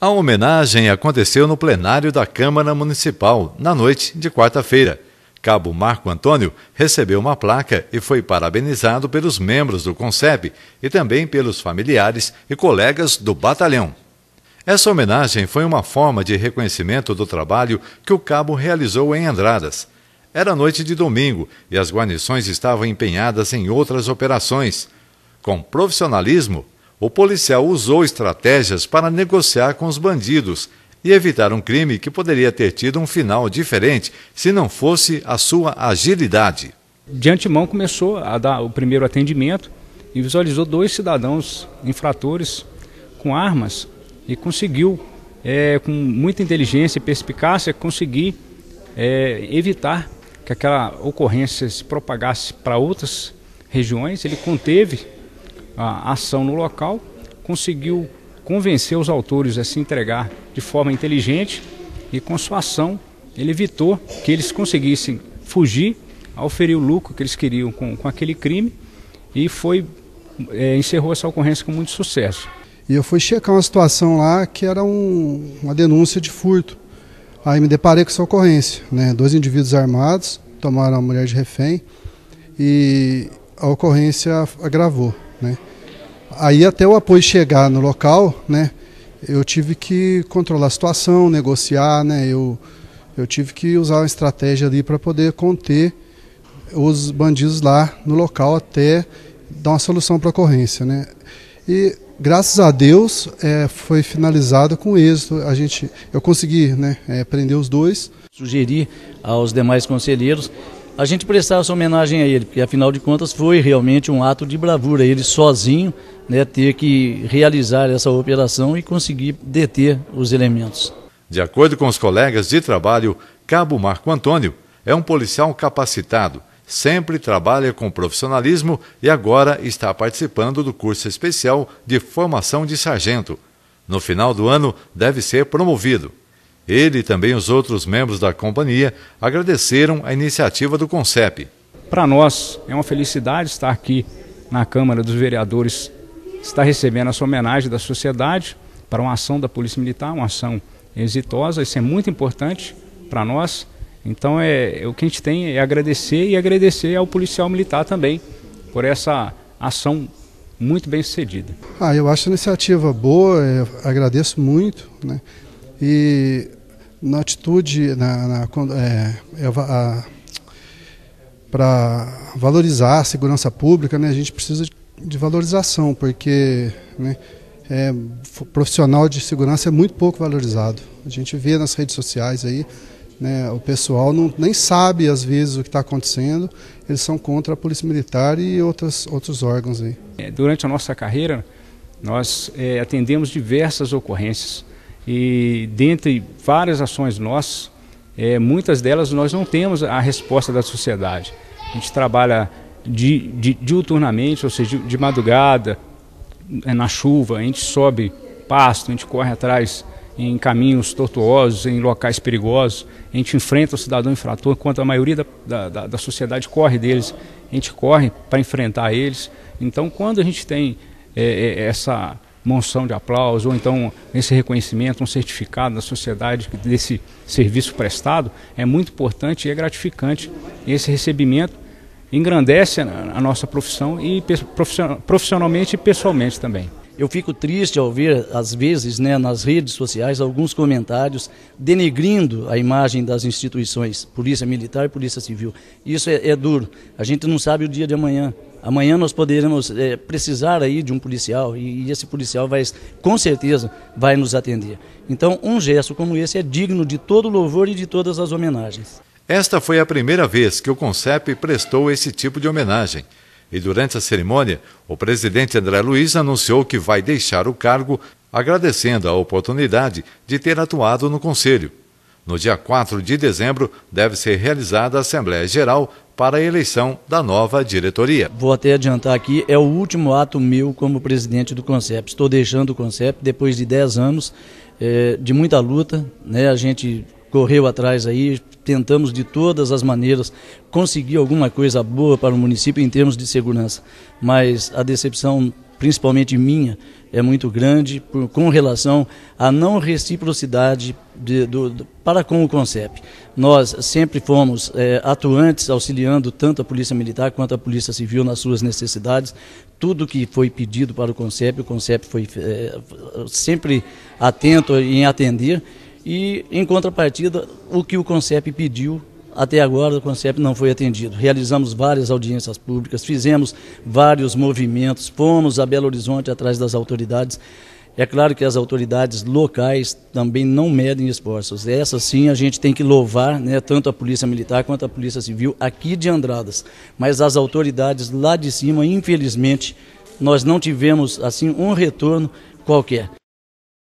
A homenagem aconteceu no plenário da Câmara Municipal, na noite de quarta-feira. Cabo Marco Antônio recebeu uma placa e foi parabenizado pelos membros do CONCEP e também pelos familiares e colegas do batalhão. Essa homenagem foi uma forma de reconhecimento do trabalho que o cabo realizou em Andradas. Era noite de domingo e as guarnições estavam empenhadas em outras operações. Com profissionalismo, o policial usou estratégias para negociar com os bandidos e evitar um crime que poderia ter tido um final diferente se não fosse a sua agilidade. De antemão começou a dar o primeiro atendimento e visualizou dois cidadãos infratores com armas e conseguiu, é, com muita inteligência e perspicácia, conseguir é, evitar que aquela ocorrência se propagasse para outras regiões. Ele conteve a ação no local, conseguiu convencer os autores a se entregar de forma inteligente e com sua ação ele evitou que eles conseguissem fugir, oferir o lucro que eles queriam com, com aquele crime e foi é, encerrou essa ocorrência com muito sucesso. E eu fui checar uma situação lá que era um, uma denúncia de furto. Aí me deparei com essa ocorrência, né? Dois indivíduos armados tomaram a mulher de refém e a ocorrência agravou, né? Aí até o apoio chegar no local, né? Eu tive que controlar a situação, negociar, né? Eu, eu tive que usar uma estratégia ali para poder conter os bandidos lá no local até dar uma solução para a ocorrência, né? E graças a Deus é, foi finalizado com êxito. A gente, eu consegui né, é, prender os dois. Sugerir aos demais conselheiros a gente prestar essa homenagem a ele, porque afinal de contas foi realmente um ato de bravura, ele sozinho né, ter que realizar essa operação e conseguir deter os elementos. De acordo com os colegas de trabalho, Cabo Marco Antônio é um policial capacitado sempre trabalha com profissionalismo e agora está participando do curso especial de formação de sargento. No final do ano, deve ser promovido. Ele e também os outros membros da companhia agradeceram a iniciativa do CONCEP. Para nós é uma felicidade estar aqui na Câmara dos Vereadores, estar recebendo essa homenagem da sociedade para uma ação da Polícia Militar, uma ação exitosa. Isso é muito importante para nós então é, é, o que a gente tem é agradecer e agradecer ao policial militar também por essa ação muito bem sucedida. Ah, eu acho a iniciativa boa, é, agradeço muito, né? E na atitude, na, na é, é para valorizar a segurança pública, né, a gente precisa de, de valorização, porque né, é, profissional de segurança é muito pouco valorizado. A gente vê nas redes sociais aí né, o pessoal não, nem sabe às vezes o que está acontecendo, eles são contra a Polícia Militar e outras, outros órgãos. Aí. É, durante a nossa carreira, nós é, atendemos diversas ocorrências e dentre várias ações nossas, é, muitas delas nós não temos a resposta da sociedade. A gente trabalha de, de, diuturnamente, ou seja, de, de madrugada, é, na chuva, a gente sobe pasto, a gente corre atrás em caminhos tortuosos, em locais perigosos. A gente enfrenta o cidadão infrator, enquanto a maioria da, da, da sociedade corre deles, a gente corre para enfrentar eles. Então, quando a gente tem é, essa monção de aplauso, ou então esse reconhecimento, um certificado da sociedade desse serviço prestado, é muito importante e é gratificante. Esse recebimento engrandece a, nossa profissão e profissionalmente e pessoalmente também. Eu fico triste ao ver, às vezes, né, nas redes sociais, alguns comentários denegrindo a imagem das instituições, Polícia Militar e Polícia Civil. Isso é, é duro. A gente não sabe o dia de amanhã. Amanhã nós poderemos é, precisar aí de um policial e, e esse policial vai, com certeza, vai nos atender. Então, um gesto como esse é digno de todo louvor e de todas as homenagens. Esta foi a primeira vez que o CONCEP prestou esse tipo de homenagem. E durante a cerimônia, o presidente André Luiz anunciou que vai deixar o cargo, agradecendo a oportunidade de ter atuado no Conselho. No dia 4 de dezembro, deve ser realizada a Assembleia Geral para a eleição da nova diretoria. Vou até adiantar aqui, é o último ato meu como presidente do CONCEP. Estou deixando o CONCEP depois de 10 anos é, de muita luta. Né? A gente correu atrás aí, tentamos de todas as maneiras conseguir alguma coisa boa para o município em termos de segurança, mas a decepção principalmente minha, é muito grande por, com relação à não reciprocidade de, do, do, para com o CONCEP. Nós sempre fomos é, atuantes, auxiliando tanto a Polícia Militar quanto a Polícia Civil nas suas necessidades. Tudo que foi pedido para o CONCEP, o CONCEP foi é, sempre atento em atender. E, em contrapartida, o que o CONCEP pediu, até agora o CONCEP não foi atendido. Realizamos várias audiências públicas, fizemos vários movimentos, fomos a Belo Horizonte atrás das autoridades. É claro que as autoridades locais também não medem esforços. Essa sim a gente tem que louvar, né, tanto a Polícia Militar quanto a Polícia Civil aqui de Andradas. Mas as autoridades lá de cima, infelizmente, nós não tivemos assim um retorno qualquer.